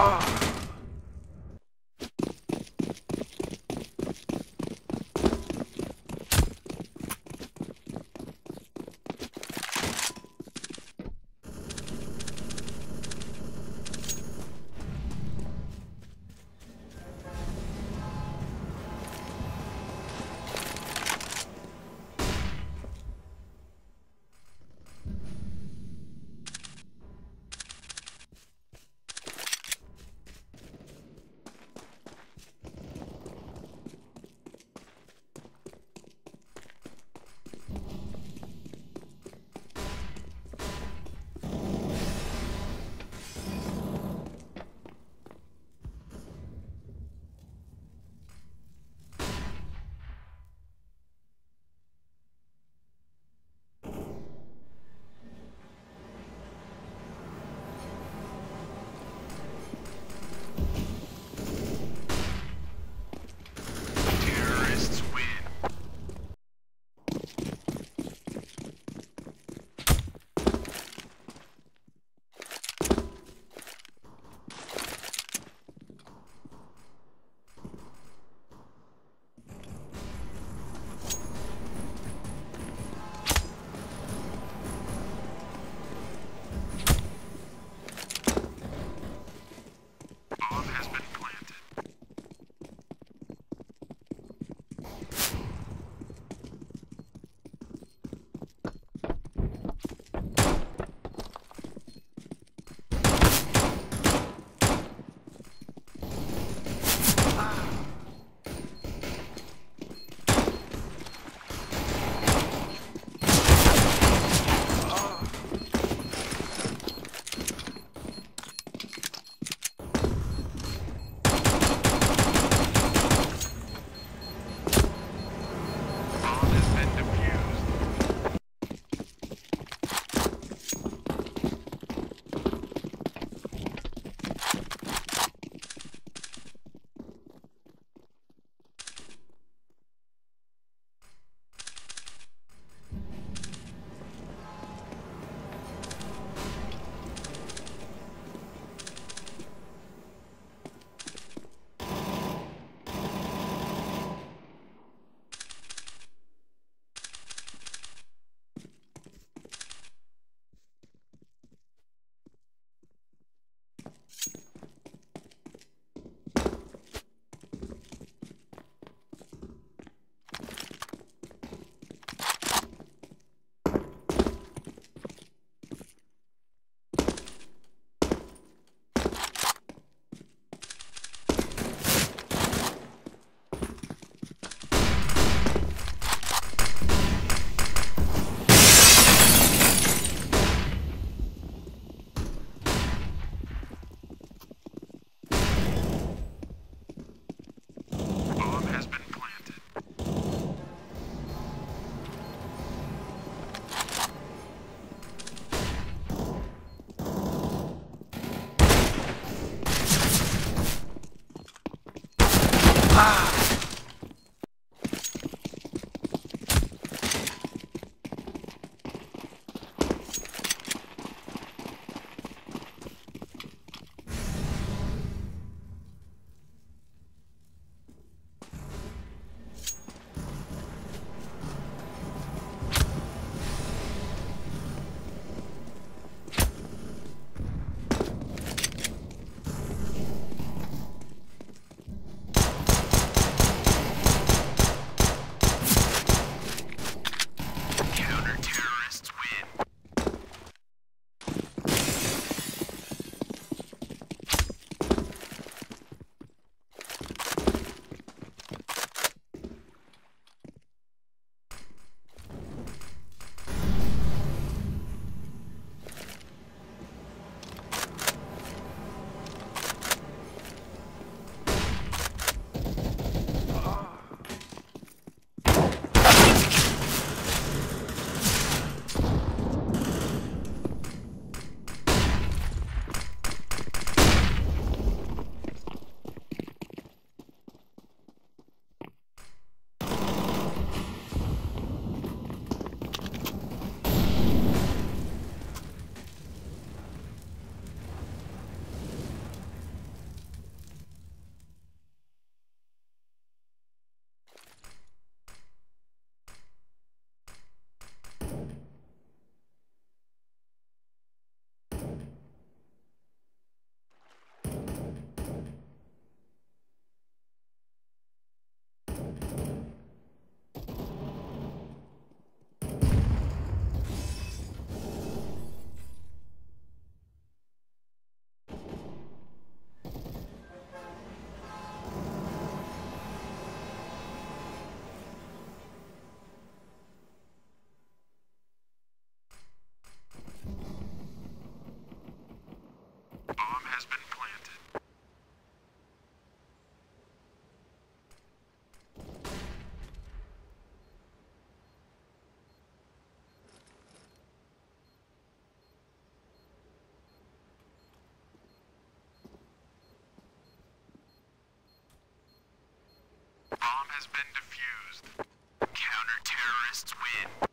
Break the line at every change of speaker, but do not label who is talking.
Ah! Bomb has been defused. Counter-terrorists win.